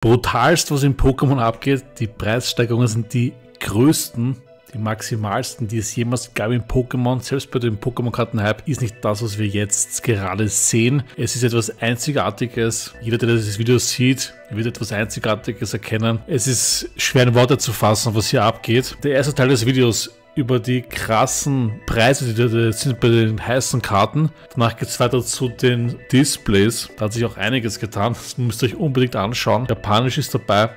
brutalst, was in Pokémon abgeht. Die Preissteigerungen sind die größten, die maximalsten, die es jemals gab in Pokémon. Selbst bei dem Pokémon-Karten-Hype ist nicht das, was wir jetzt gerade sehen. Es ist etwas Einzigartiges. Jeder, der dieses Video sieht, wird etwas Einzigartiges erkennen. Es ist schwer in Worte zu fassen, was hier abgeht. Der erste Teil des Videos über die krassen Preise, die da sind bei den heißen Karten. Danach geht es weiter zu den Displays. Da hat sich auch einiges getan. Das müsst ihr euch unbedingt anschauen. Japanisch ist dabei,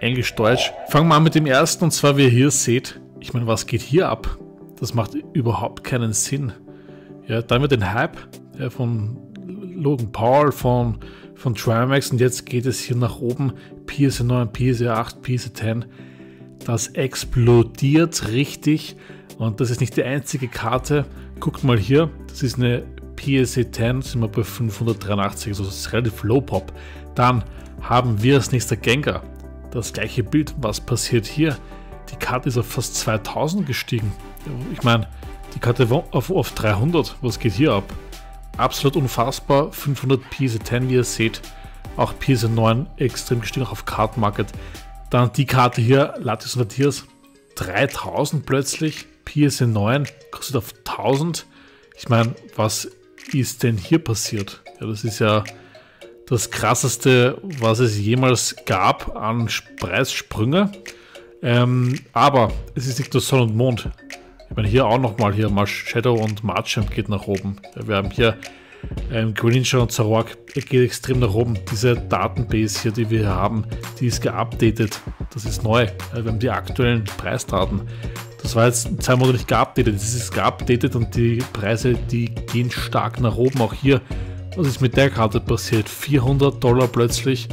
Englisch, Deutsch. Fangen wir an mit dem ersten und zwar, wie ihr hier seht. Ich meine, was geht hier ab? Das macht überhaupt keinen Sinn. Ja, dann wird den Hype ja, von Logan Paul, von, von Trimax und jetzt geht es hier nach oben. PSA 9, PSA 8, PSA 10 das explodiert richtig. Und das ist nicht die einzige Karte. Guckt mal hier, das ist eine PSA 10, sind wir bei 583, also das ist relativ low pop. Dann haben wir als nächster Gengar das gleiche Bild. Was passiert hier? Die Karte ist auf fast 2000 gestiegen. Ich meine, die Karte auf, auf 300. Was geht hier ab? Absolut unfassbar. 500 PSA 10, wie ihr seht. Auch PSA 9 extrem gestiegen, auch auf Card Market. Dann die Karte hier, Latios Matthias, 3000 plötzlich, PSN 9 kostet auf 1000. Ich meine, was ist denn hier passiert? Ja, das ist ja das krasseste, was es jemals gab an Preissprünge. Ähm, aber es ist nicht nur Sonne und Mond. Ich meine, hier auch nochmal, hier mal Shadow und Marchant geht nach oben. Ja, wir haben hier ähm, Zarok geht extrem nach oben. Diese Datenbase hier, die wir hier haben, die ist geupdatet. Das ist neu. Wir haben die aktuellen Preisdaten. Das war jetzt zwei Monate nicht geupdatet. Das ist geupdatet und die Preise, die gehen stark nach oben. Auch hier, was ist mit der Karte passiert? 400 Dollar plötzlich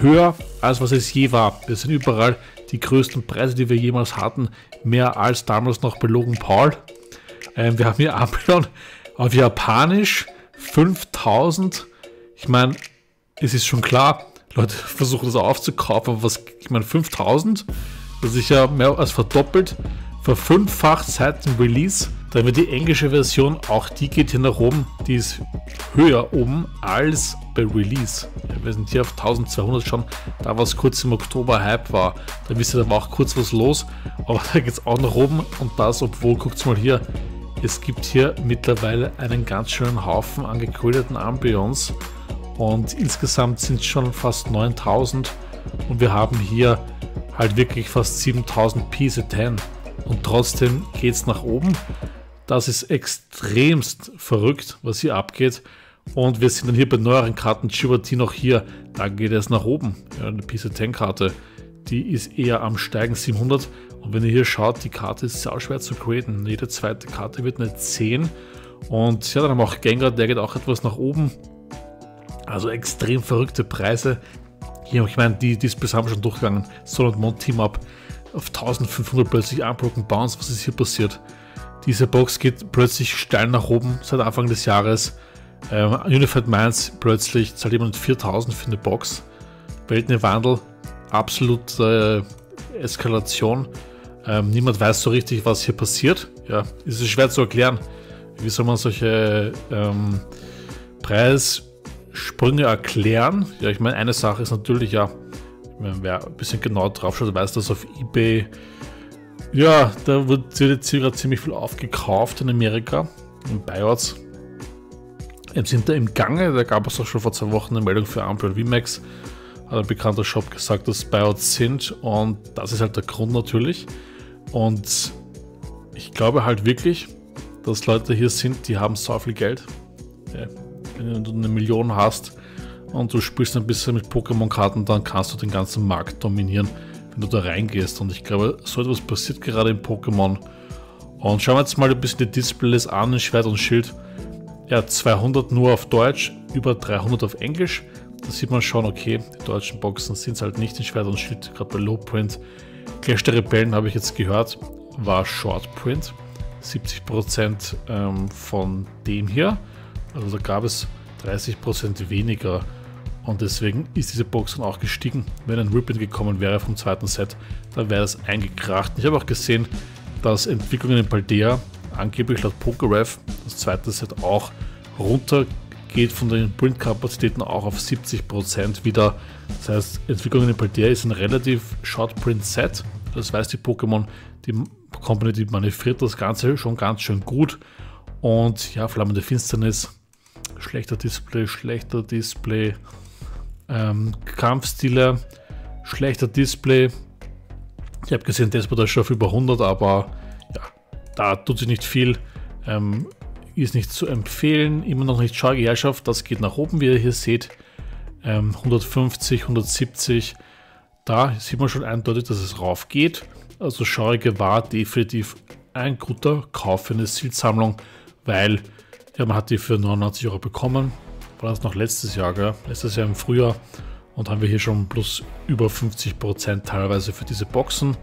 höher als was es je war. Das sind überall die größten Preise, die wir jemals hatten. Mehr als damals noch bei Logan Paul. Ähm, wir haben hier Amplon auf Japanisch 5000. Ich meine, es ist schon klar, Leute versuchen das aufzukaufen, was, ich meine, 5000, das ist ja mehr als verdoppelt, verfünffacht seit dem Release. Dann wird die englische Version, auch die geht hier nach oben, die ist höher oben als bei Release. Wir sind hier auf 1200 schon, da was kurz im Oktober Hype war. Da wisst ihr, da war auch kurz was los, aber da geht es auch nach oben und das, obwohl, guckt mal hier, es gibt hier mittlerweile einen ganz schönen Haufen an gegründeten Ambions und insgesamt sind es schon fast 9000 und wir haben hier halt wirklich fast 7000 Piece 10 und trotzdem geht es nach oben. Das ist extremst verrückt, was hier abgeht. Und wir sind dann hier bei neueren Karten, Chibati noch hier, da geht es nach oben. Ja, eine Piece 10 Karte, die ist eher am Steigen 700 und wenn ihr hier schaut, die Karte ist sehr schwer zu graden. Jede zweite Karte wird eine 10. Und ja, dann haben wir auch Gengar, der geht auch etwas nach oben. Also extrem verrückte Preise. Hier, ich meine, die Displays haben schon durchgegangen. Sol und Mond Team Up auf 1500 plötzlich Unbroken Bounce. Was ist hier passiert? Diese Box geht plötzlich steil nach oben seit Anfang des Jahres. Ähm, Unified Minds plötzlich zahlt jemand 4000 für eine Box. Weltenwandel, absolute äh, Eskalation. Ähm, niemand weiß so richtig, was hier passiert. Ja, es ist schwer zu erklären. Wie soll man solche ähm, Preissprünge erklären? Ja, ich meine, eine Sache ist natürlich ja, wer ein bisschen genau drauf schaut, weiß, dass auf eBay, ja, da wird jetzt gerade ziemlich viel aufgekauft in Amerika, in Buyouts. Jetzt sind da im Gange, da gab es auch schon vor zwei Wochen eine Meldung für Ampel VMAX. Hat ein bekannter Shop gesagt, dass Buyouts sind und das ist halt der Grund natürlich. Und ich glaube halt wirklich, dass Leute hier sind, die haben so viel Geld. Wenn du eine Million hast und du spielst ein bisschen mit Pokémon-Karten, dann kannst du den ganzen Markt dominieren, wenn du da reingehst. Und ich glaube, so etwas passiert gerade in Pokémon. Und schauen wir jetzt mal ein bisschen die Displays an in Schwert und Schild. Ja, 200 nur auf Deutsch, über 300 auf Englisch. Da sieht man schon, okay, die deutschen Boxen sind es halt nicht in Schwert und Schild, gerade bei Low Print Clash der Rebellen habe ich jetzt gehört, war Short Print. 70% ähm, von dem hier. Also da gab es 30% weniger. Und deswegen ist diese Box dann auch gestiegen. Wenn ein Rippin gekommen wäre vom zweiten Set, dann wäre das eingekracht. Ich habe auch gesehen, dass Entwicklungen in Paldea, angeblich laut PokerRef, das zweite Set auch runter geht von den Print-Kapazitäten auch auf 70% wieder. Das heißt, Entwicklung in Paldea ist ein relativ Short-Print-Set. Das weiß die Pokémon, die Company, die manövriert das Ganze schon ganz schön gut. Und ja, flammende Finsternis, schlechter Display, schlechter Display, ähm, Kampfstile, schlechter Display. Ich habe gesehen, Despot ist schon auf über 100, aber ja, da tut sich nicht viel. Ähm, ist nicht zu empfehlen. Immer noch nicht Scharge Herrschaft, das geht nach oben, wie ihr hier seht. Ähm, 150, 170. Da sieht man schon eindeutig, dass es rauf geht. Also Schaurige war definitiv ein guter Kauf für eine Seed-Sammlung, weil ja, man hat die für 99 Euro bekommen. War das noch letztes Jahr, gell? Letztes Jahr im Frühjahr. Und haben wir hier schon plus über 50% teilweise für diese Boxen.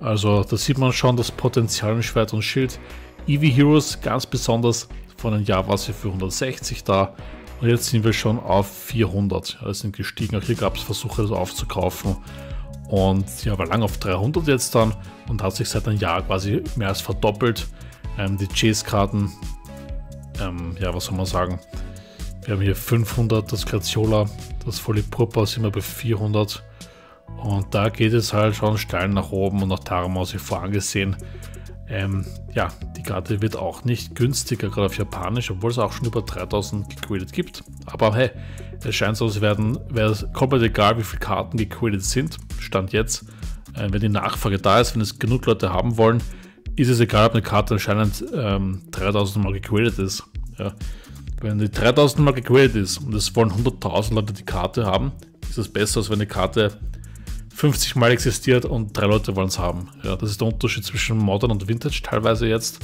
Also da sieht man schon das Potenzial im Schwert und Schild. Eevee Heroes ganz besonders, vor einem Jahr war sie für 160 da und jetzt sind wir schon auf 400. Ja, sind gestiegen, auch hier gab es Versuche das aufzukaufen und ja, war lang auf 300 jetzt dann und hat sich seit einem Jahr quasi mehr als verdoppelt. Ähm, die Chase-Karten, ähm, ja, was soll man sagen, wir haben hier 500, das Graziola, das Folipurpa sind wir bei 400 und da geht es halt schon steil nach oben und nach Taramaus hier vorangesehen. Ähm, ja, die Karte wird auch nicht günstiger, gerade auf Japanisch, obwohl es auch schon über 3000 gegradet gibt. Aber hey, es scheint so, als wäre es komplett egal, wie viele Karten gegradet sind. Stand jetzt, äh, wenn die Nachfrage da ist, wenn es genug Leute haben wollen, ist es egal, ob eine Karte anscheinend ähm, 3000 Mal gegradet ist. Ja. Wenn die 3000 Mal gegradet ist und es wollen 100.000 Leute die Karte haben, ist es besser, als wenn eine Karte 50 Mal existiert und drei Leute wollen es haben. Ja, das ist der Unterschied zwischen Modern und Vintage teilweise jetzt.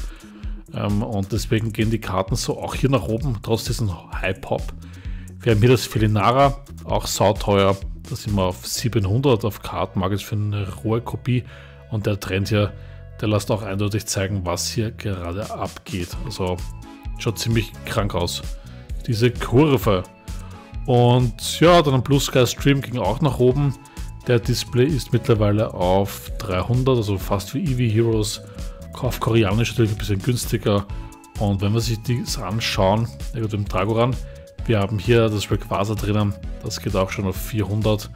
Ähm, und deswegen gehen die Karten so auch hier nach oben, trotz diesem High-Pop. Wir haben hier das Felinara, auch sauteuer. Da sind wir auf 700 auf Kartenmarkt für eine rohe Kopie. Und der Trend hier, der lässt auch eindeutig zeigen, was hier gerade abgeht. Also schaut ziemlich krank aus. Diese Kurve. Und ja, dann ein Blue Sky Stream ging auch nach oben. Der Display ist mittlerweile auf 300, also fast wie Eevee Heroes. Auf Koreanisch natürlich ein bisschen günstiger. Und wenn wir sich das anschauen, mit dem Dragoran, wir haben hier das Rayquaza drinnen, das geht auch schon auf 400.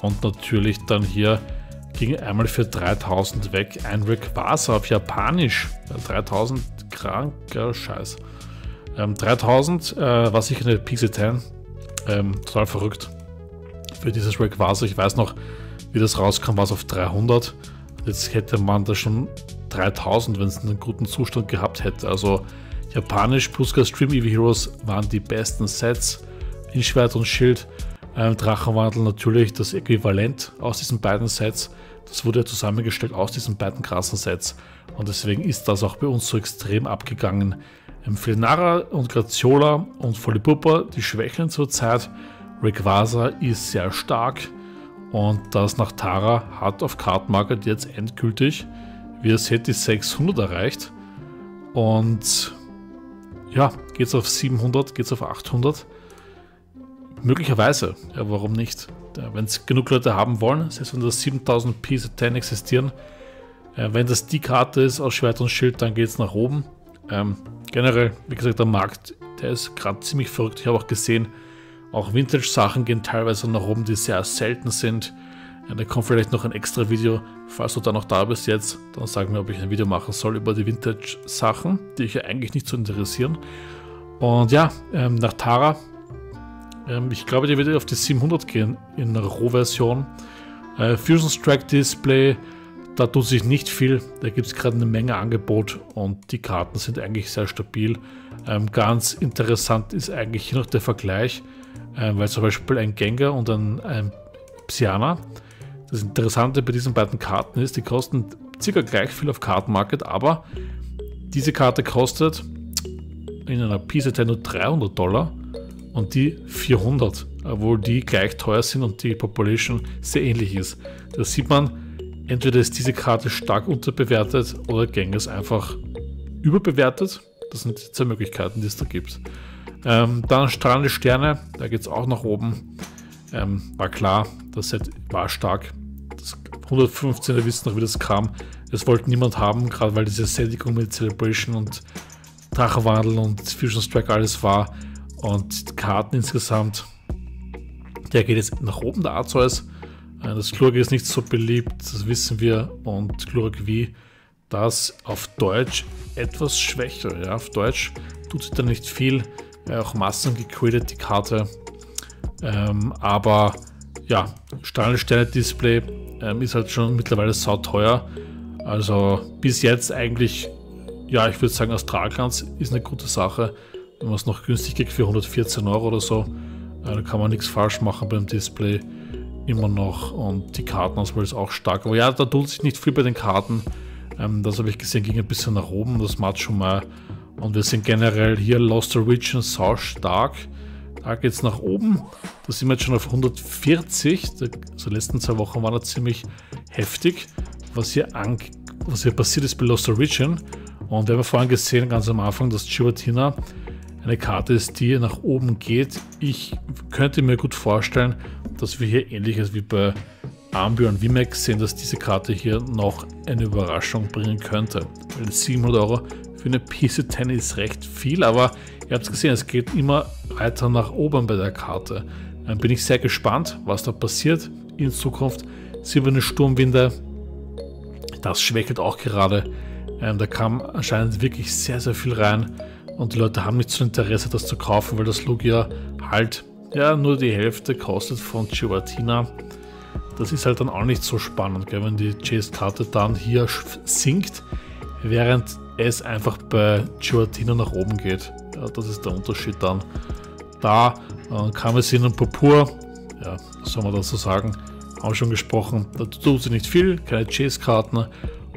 Und natürlich dann hier ging einmal für 3000 weg ein Rayquaza auf Japanisch. 3000 kranker Scheiß. Ähm, 3000 äh, war sicher eine Pixel 10. Ähm, total verrückt für dieses Rayquaza. Ich weiß noch, wie das rauskam, war es auf 300. Jetzt hätte man da schon 3000, wenn es einen guten Zustand gehabt hätte. Also Japanisch plus Stream Eevee Heroes waren die besten Sets in Schwert und Schild. Ähm, Drachenwandel natürlich das Äquivalent aus diesen beiden Sets. Das wurde ja zusammengestellt aus diesen beiden krassen Sets. Und deswegen ist das auch bei uns so extrem abgegangen. Ähm, Felinara und Graziola und Folipurpa, die schwächeln zurzeit. Rayquaza ist sehr stark und das nach Tara hat auf Card Market jetzt endgültig, wie seht, die 600 erreicht und ja, geht es auf 700, geht es auf 800. Möglicherweise, ja, warum nicht? Ja, wenn es genug Leute haben wollen, selbst wenn das 7000 Piece 10 existieren, äh, wenn das die Karte ist aus Schwert und Schild, dann geht es nach oben. Ähm, generell, wie gesagt, der Markt, der ist gerade ziemlich verrückt. Ich habe auch gesehen, auch Vintage-Sachen gehen teilweise nach oben, die sehr selten sind. Ja, da kommt vielleicht noch ein extra Video. Falls du da noch da bist jetzt, dann sag mir, ob ich ein Video machen soll über die Vintage-Sachen, die dich ja eigentlich nicht so interessieren. Und ja, ähm, nach Tara. Ähm, ich glaube, die wird auf die 700 gehen in der Rohversion. Äh, Fusion Strike Display, da tut sich nicht viel. Da gibt es gerade eine Menge Angebot und die Karten sind eigentlich sehr stabil. Ähm, ganz interessant ist eigentlich hier noch der Vergleich äh, weil zum Beispiel ein Gengar und ein, ein Psyana, das Interessante bei diesen beiden Karten ist, die kosten circa gleich viel auf Kartenmarket, aber diese Karte kostet in einer PCT nur 300 Dollar und die 400, obwohl die gleich teuer sind und die Population sehr ähnlich ist. Da sieht man, entweder ist diese Karte stark unterbewertet oder Gengar ist einfach überbewertet. Das sind die zwei Möglichkeiten, die es da gibt. Ähm, dann strahlende Sterne, da geht es auch nach oben. Ähm, war klar, das Set war stark. Das 115er wissen noch, wie das kam. Das wollte niemand haben, gerade weil diese Sättigung mit Celebration und Drachenwandel und Fusion Strike alles war. Und Karten insgesamt, der geht jetzt nach oben, der Arceus. Äh, das Klurk ist nicht so beliebt, das wissen wir. Und Klurk V, das auf Deutsch etwas schwächer. Ja, auf Deutsch tut sich da nicht viel. Ja, auch Massen gequittet, die Karte. Ähm, aber ja, Strahlensterne-Display ähm, ist halt schon mittlerweile sauteuer. Also bis jetzt eigentlich, ja, ich würde sagen, Astralglanz ist eine gute Sache. Wenn man es noch günstig kriegt für 114 Euro oder so, äh, da kann man nichts falsch machen beim Display. Immer noch. Und die Kartenauswahl ist auch stark. Aber ja, da tut sich nicht viel bei den Karten. Ähm, das habe ich gesehen, ging ein bisschen nach oben, das macht schon mal. Und wir sind generell hier Lost Origin sau stark. Da geht es nach oben. Da sind wir jetzt schon auf 140. Also letzten zwei Wochen waren das ziemlich heftig, was hier, an, was hier passiert ist bei Lost Origin. Und wir haben vorhin gesehen, ganz am Anfang, dass Chivatina eine Karte ist, die nach oben geht. Ich könnte mir gut vorstellen, dass wir hier ähnliches wie bei Ambio und VMAX sehen, dass diese Karte hier noch eine Überraschung bringen könnte. Weil 700 Euro für eine 10 ist recht viel, aber ihr habt es gesehen, es geht immer weiter nach oben bei der Karte. Dann bin ich sehr gespannt, was da passiert in Zukunft. Silberne Sturmwinde, das schwächelt auch gerade. Ähm, da kam anscheinend wirklich sehr, sehr viel rein und die Leute haben nicht so Interesse, das zu kaufen, weil das Lugia halt ja nur die Hälfte kostet von Chivatina. Das ist halt dann auch nicht so spannend, gell, wenn die Chase-Karte dann hier sinkt, während es einfach bei Giordino nach oben geht. Ja, das ist der Unterschied dann. Da äh, kam es in ein Purpur, ja, was soll man dazu sagen, haben schon gesprochen, da tut sie nicht viel, keine Chase-Karten.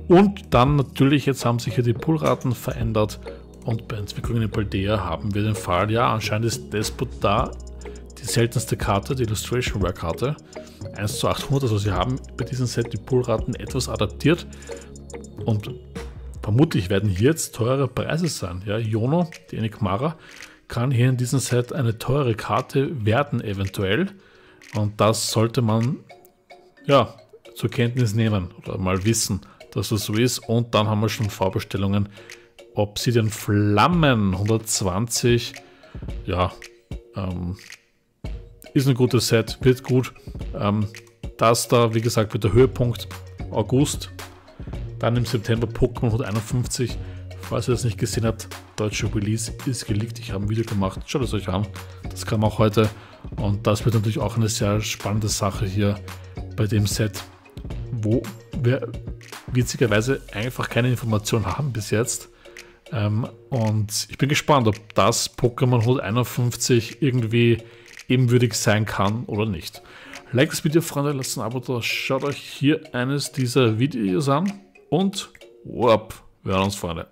Und dann natürlich, jetzt haben sich hier die Pullraten verändert und bei Entwicklungen in Paldea haben wir den Fall, ja, anscheinend ist Despot da die seltenste Karte, die Illustration Rare Karte. 1 zu 800, also sie haben bei diesem Set die Pullraten etwas adaptiert und Vermutlich werden hier jetzt teure Preise sein. Ja, Yono, die Enigmara, kann hier in diesem Set eine teure Karte werden, eventuell. Und das sollte man ja zur Kenntnis nehmen oder mal wissen, dass das so ist. Und dann haben wir schon Vorbestellungen. Obsidian Flammen 120. Ja, ähm, ist ein gutes Set, wird gut. Ähm, das da, wie gesagt, wird der Höhepunkt August dann im September Pokémon 151. Falls ihr das nicht gesehen habt, deutsche Release ist geleakt. Ich habe ein Video gemacht. Schaut es euch an. Das kam auch heute. Und das wird natürlich auch eine sehr spannende Sache hier bei dem Set, wo wir witzigerweise einfach keine Informationen haben bis jetzt. Ähm, und ich bin gespannt, ob das Pokémon 151 irgendwie ebenwürdig sein kann oder nicht. Like das Video, Freunde, lasst ein Abo da, schaut euch hier eines dieser Videos an und whoop, wir hören uns, Freunde.